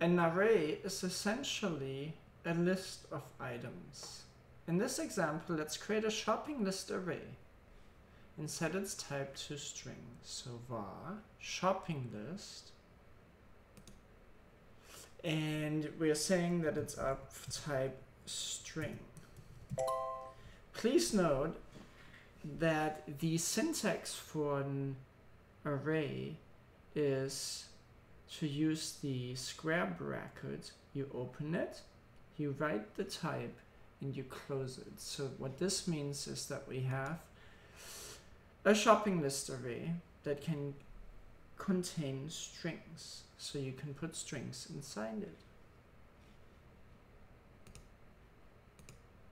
an array is essentially a list of items. In this example, let's create a shopping list array and set its type to string. So var shopping list and we're saying that it's of type string. Please note that the syntax for an array is to use the square bracket. You open it, you write the type, and you close it. So what this means is that we have a shopping list array that can contain strings. So you can put strings inside it.